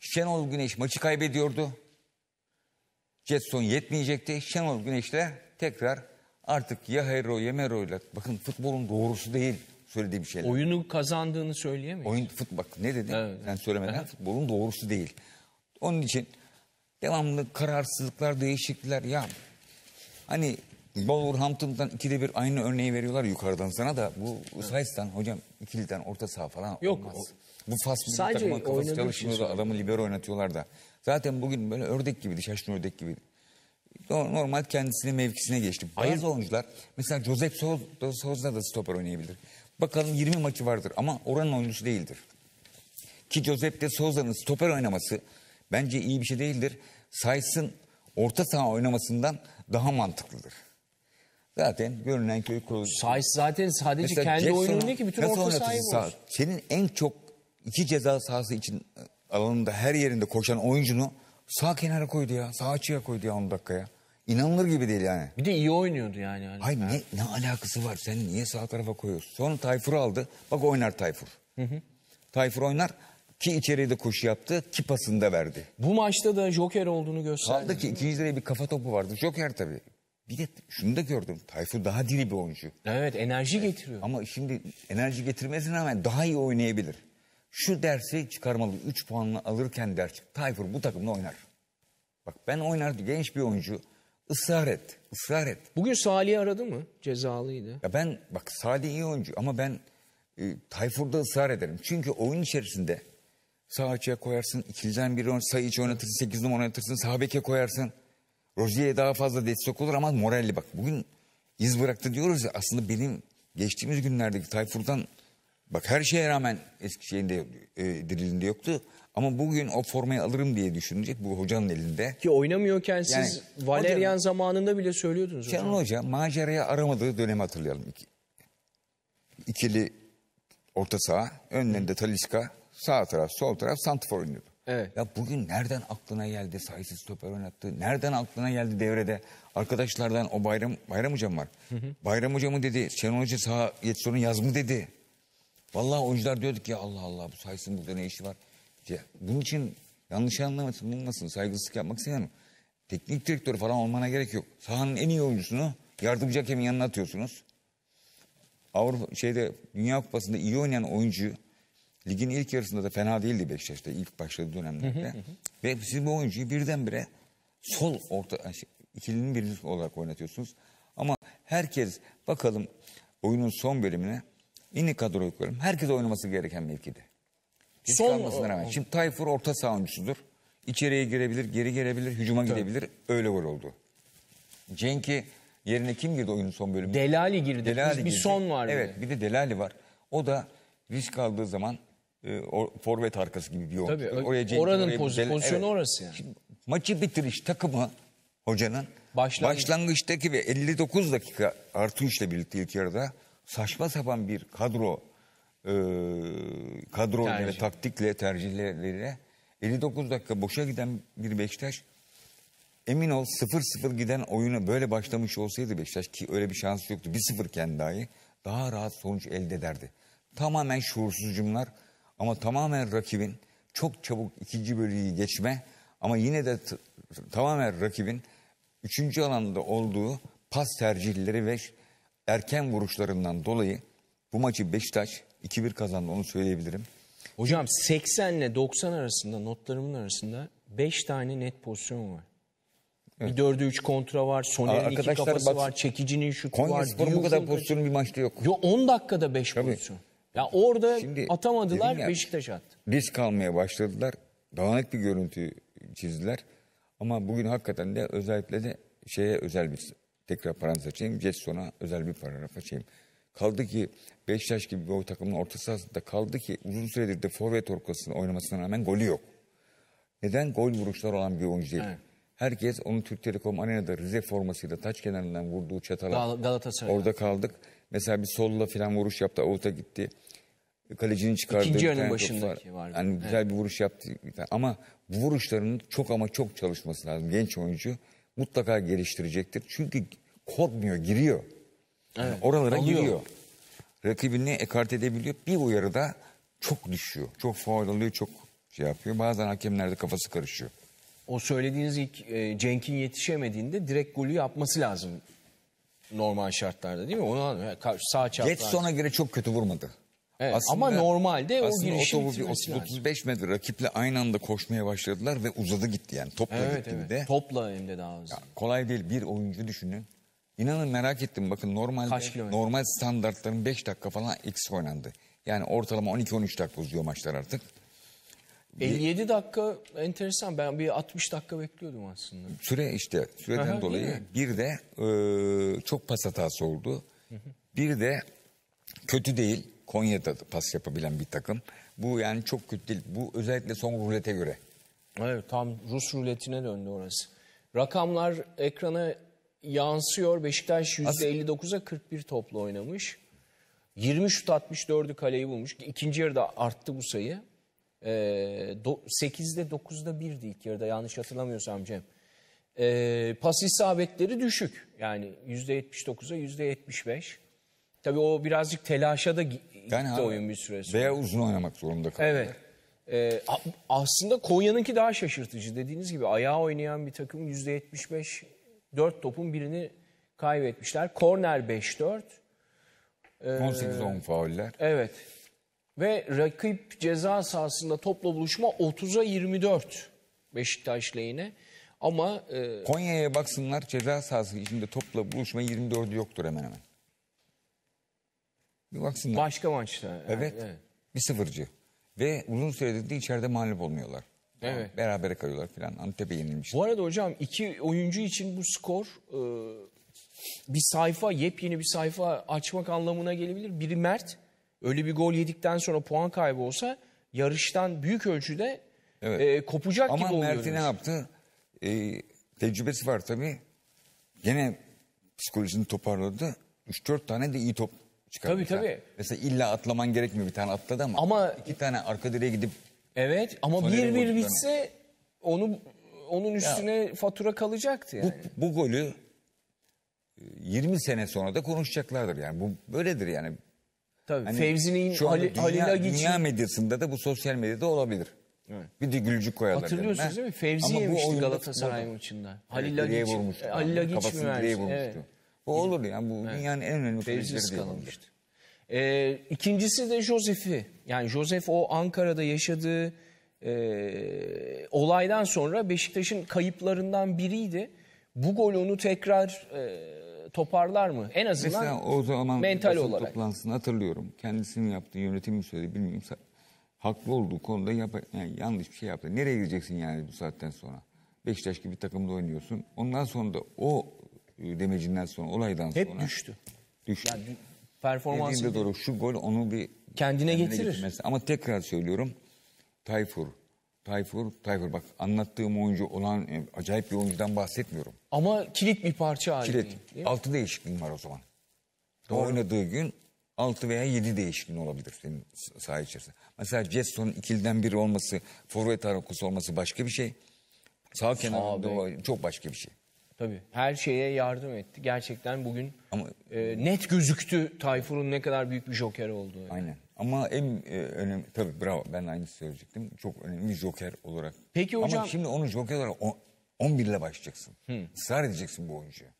Şenol Güneş maçı kaybediyordu. Jetson yetmeyecekti. Şenol Güneş'le tekrar artık ya Hero ya Mero ile bakın futbolun doğrusu değil söylediği bir şeyler. Oyunu kazandığını söyleyemeyiz. Oyun fut bak ne dedi? Evet. Sen söylemeden futbolun doğrusu değil. Onun için devamlı kararsızlıklar, değişiklikler ya hani Wolverhampton'dan ikide bir aynı örneği veriyorlar yukarıdan sana da bu Saiz'den hocam ikiliden orta saha falan Yok, olmaz. o- Bu fas milli Sadece takımın kafası çalışmıyor da adamı libero oynatıyorlar da. Zaten bugün böyle ördek gibiydi, şaşkın ördek gibiydi. No- Normal kendisine mevkisine geçti. Bazı oyuncular mesela Josep Souza, Souza da stoper oynayabilir. Bakalım 20 maçı vardır ama oranın oyuncusu değildir. Ki Josep de Souza'nın stoper oynaması bence iyi bir şey değildir. Says'ın orta saha oynamasından daha mantıklıdır. Zaten görünen köy kurulu. Saiz zaten sadece Mesela kendi oyununu değil ki bütün orta sahayı. Senin en çok iki ceza sahası için e, alanında her yerinde koşan oyuncunu sağ kenara koydu ya. Sağ açıya koydu ya 10 dakikaya. İnanılır gibi değil yani. Bir de iyi oynuyordu yani. Hani. Hay ne, ne alakası var? Sen niye sağ tarafa koyuyorsun? Sonra Tayfur'u aldı. Bak oynar Tayfur. Tayfur oynar ki içeriye de koşu yaptı ki pasını da verdi. Bu maçta da Joker olduğunu gösterdi. Kaldı ki ikinci direğe bir kafa topu vardı. Joker tabii. Bir de şunu da gördüm. Tayfur daha diri bir oyuncu. Evet enerji getiriyor. Ama şimdi enerji getirmesine rağmen daha iyi oynayabilir. Şu dersi çıkarmalı. 3 puanla alırken ders. Tayfur bu takımda oynar. Bak ben oynar genç bir oyuncu. Israr et. ısrar et. Bugün Salih'i aradı mı? Cezalıydı. Ya ben bak Salih iyi oyuncu ama ben e, Tayfur'da ısrar ederim. Çünkü oyun içerisinde sağ açıya koyarsın, ikiliden biri oyn- sayı içi oynatırsın, sekiz numara oynatırsın, sağ beke koyarsın. Rozier'e daha fazla destek olur ama moralli bak. Bugün iz bıraktı diyoruz ya aslında benim geçtiğimiz günlerdeki Tayfur'dan bak her şeye rağmen eski şeyinde e, dirilinde yoktu. Ama bugün o formayı alırım diye düşünecek bu hocanın elinde. Ki oynamıyorken siz Yani Valerian hocam- zamanında bile söylüyordunuz hocam. Şenol Hoca maceraya aramadığı dönemi hatırlayalım. İki, ikili orta saha, önlerinde Taliska, sağ taraf, sol taraf Santifor oynuyordu. Evet. Ya bugün nereden aklına geldi sayısız stoper oynattı? Nereden aklına geldi devrede? Arkadaşlardan o Bayram Bayram hocam var. Bayram hocamı dedi, Şenol Hoca sağa Yetson'u yaz mı dedi. Vallahi oyuncular diyorduk ya Allah Allah bu Sayısın burada ne işi var? Ya, bunun için yanlış anlamasın, bulmasın, saygısızlık yapmak istemiyorum. Teknik direktör falan olmana gerek yok. Sahanın en iyi oyuncusunu yardımcı hakemin yanına atıyorsunuz. Avrupa şeyde Dünya Kupası'nda iyi oynayan oyuncuyu ligin ilk yarısında da fena değildi Beşiktaş'ta ilk başladığı dönemlerde. Ve siz bu oyuncuyu birdenbire sol orta şey, ikilinin birincisi olarak oynatıyorsunuz. Ama herkes bakalım oyunun son bölümüne yine kadroyu koyalım. Herkes oynaması gereken mevkide. Risk Son- almasına rağmen. Şimdi Tayfur orta saha oyuncusudur. İçeriye girebilir, geri gelebilir, hücuma gidebilir. Öyle gol oldu. Cenk'i yerine kim girdi oyunun son bölümünde? Delali girdi. Delali bir girdi. son vardı. Evet bir de Delali var. O da risk aldığı zaman e, o, forvet arkası gibi bir oyuncu. Tabii, Cenk, oranın oraya bir poz- Del- pozisyonu orası yani. Şimdi maçı bitiriş takımı hocanın Başlangıç. başlangıçtaki ve 59 dakika artı 3 ile birlikte ilk yarıda saçma sapan bir kadro e, kadro Tercih. yani taktikle tercihleriyle 59 dakika boşa giden bir Beşiktaş Emin ol 0-0 giden oyuna böyle başlamış olsaydı Beşiktaş ki öyle bir şans yoktu. 1-0 kendi dahi daha rahat sonuç elde ederdi. Tamamen şuursuz cümleler ama tamamen rakibin çok çabuk ikinci bölüyü geçme ama yine de tamamen rakibin üçüncü alanda olduğu pas tercihleri ve erken vuruşlarından dolayı bu maçı Beşiktaş 2-1 kazandı onu söyleyebilirim. Hocam 80 ile 90 arasında notlarımın arasında 5 tane net pozisyon var. Bir dörde 3 kontra var. Soner'in iki kafası bak- var. Çekicinin şutu Konya var. Spor'un bu kadar kaçı- pozisyonu bir maçta yok. Yo 10 dakikada 5 Tabii. pozisyon. Ya orada Şimdi atamadılar ya- Beşiktaş attı. risk almaya başladılar. Dağınık bir görüntü çizdiler. Ama bugün hakikaten de özellikle de şeye özel bir tekrar parantez açayım. Jetson'a özel bir paragraf açayım. Kaldı ki Beşiktaş gibi bir o takımın orta sahasında kaldı ki uzun süredir de forvet ortasında oynamasına rağmen golü yok. Neden? Gol vuruşlar olan bir oyuncu değil. Evet. Herkes onu Türk Telekom Arena'da Rize formasıyla taç kenarından vurduğu çatala Gal- Galatasaray. orada kaldık. Mesela bir solla falan vuruş yaptı, avuta gitti. Kalecinin çıkardığı İkinci top başındaki var. Yani güzel bir vuruş yaptı. Ama bu vuruşlarının çok ama çok çalışması lazım. Genç oyuncu mutlaka geliştirecektir. Çünkü korkmuyor, giriyor. Yani Evet, oralara alıyor. giriyor. Rakibini ekart edebiliyor. Bir uyarıda çok düşüyor. Çok faul alıyor, çok şey yapıyor. Bazen hakemlerde kafası karışıyor. O söylediğiniz ilk e, Cenk'in yetişemediğinde direkt golü yapması lazım. Normal şartlarda değil mi? Onu sağ çapraz. Getson'a göre çok kötü vurmadı. Evet, ama normalde o aslında girişin o topu bir bitirmesi lazım. 35 metre rakiple aynı anda koşmaya başladılar ve uzadı gitti yani. Topla Evet gitti evet. bir de. Topla hem de daha hızlı. Kolay değil bir oyuncu düşünün. İnanın merak ettim bakın normalde normal standartların 5 dakika falan eksik oynandı. Yani ortalama 12-13 dakika uzuyor maçlar artık. 57 dakika enteresan. Ben bir 60 dakika bekliyordum aslında. Süre işte süreden Aha, dolayı bir de e, çok pas hatası oldu. Bir de kötü değil Konya'da da pas yapabilen bir takım. Bu yani çok kötü değil. Bu özellikle son rulete göre. Evet tam Rus ruletine döndü orası. Rakamlar ekrana yansıyor. Beşiktaş %59'a 41 topla oynamış. 20 şut 64'ü kaleyi bulmuş. İkinci yarıda arttı bu sayı. Do- 8'de 9'da 1'di ilk yarıda yanlış hatırlamıyorsam Cem. Ee, pas isabetleri düşük. Yani %79'a %75. Tabii o birazcık telaşa da Yani abi, oyun bir süre sonra. Veya uzun oynamak zorunda kaldı. Evet. Ee, aslında Konya'nınki daha şaşırtıcı. Dediğiniz gibi ayağa oynayan bir takım %75 4 topun birini kaybetmişler. Korner 5-4. 18-10 fauller. Evet. Ve rakip ceza sahasında topla buluşma 30'a 24 Beşiktaş lehine. Ama e, Konya'ya baksınlar ceza sahası içinde topla buluşma 24'ü yoktur hemen hemen. Bir baksınlar. başka maçta. yani, evet. Bir sıfırcı. Ve uzun süredir de içeride mağlup olmuyorlar. Evet. Berabere kalıyorlar filan. Antep'e yenilmiş. Bu arada hocam iki oyuncu için bu skor e, bir sayfa, yepyeni bir sayfa açmak anlamına gelebilir. Biri Mert, öyle bir gol yedikten sonra puan kaybı olsa yarıştan büyük ölçüde Evet. e, kopacak Ama gibi oluyoruz. Mert'i ne yaptı? Ee, tecrübesi var tabii. Gene psikolojisini toparladı. 3-4 tane de iyi top çıkardı. Tabii, tabii. Mesela illa atlaman gerekmiyor bir tane atladı ama, Ama- iki tane arka direğe gidip Evet ama 1-1 vurduklarını. bitse onu onun üstüne fatura kalacaktı yani. bu, bu golü e, 20 sene sonra da konuşacaklardır yani. Bu böyledir yani. Tabii Hani Fevzi'nin dünya, Halil Agic'in- dünya medyasında da bu sosyal medyada olabilir. Bir de gülücük koyarlar. Hatırlıyorsunuz önüne. değil mi? Fevzi Ama yemişti Galatasaray maçında. Evet, Halil vurmuştu. Halil Agic mi vurmuştu. Evet. Bu olur yani bu dünyanın en önemli olur. ıskalamıştı. Ee, ikincisi de Josef'i. Yani Josef o Ankara'da yaşadığı e, olaydan sonra Beşiktaş'ın kayıplarından biriydi. Bu gol onu tekrar e, toparlar mı? En azından Mesela o zaman mental olarak. toplantısını hatırlıyorum. Kendisinin yaptığı yönetimin söyledi bilmiyorum. Haklı olduğu konuda yap yani yanlış bir şey yaptı. Nereye gideceksin yani bu saatten sonra? Beşiktaş gibi bir takımda oynuyorsun. Ondan sonra da o demecinden sonra olaydan Hep sonra düştü. düştü. Yani performansı Dediğinde doğru şu gol onu bir Kendine getirir. getirmesi. Ama tekrar söylüyorum. Tayfur, Tayfur, Tayfur bak anlattığım oyuncu olan e, acayip bir oyuncudan bahsetmiyorum. ama kilit bir parça haline. Kilit. değil mi? Altı değişikliğin var o zaman. O oynadığı gün 6 veya 7 değişikliğin olabilir senin saha içerisinde. Mesela Jetson'un ikiliden biri olması, forvet arakusu olması başka bir şey. Sağ kenarında çok başka bir şey. Tabii. Her şeye yardım etti. Gerçekten bugün Ama- e, net gözüktü Tayfur'un ne kadar büyük bir joker olduğu. Aynen. Ama en e, önemli, tabii bravo ben aynı söyleyecektim. Çok önemli bir joker olarak. Peki Ama hocam- şimdi onu joker olarak o- 11 ile başlayacaksın. Israr edeceksin bu oyuncuya.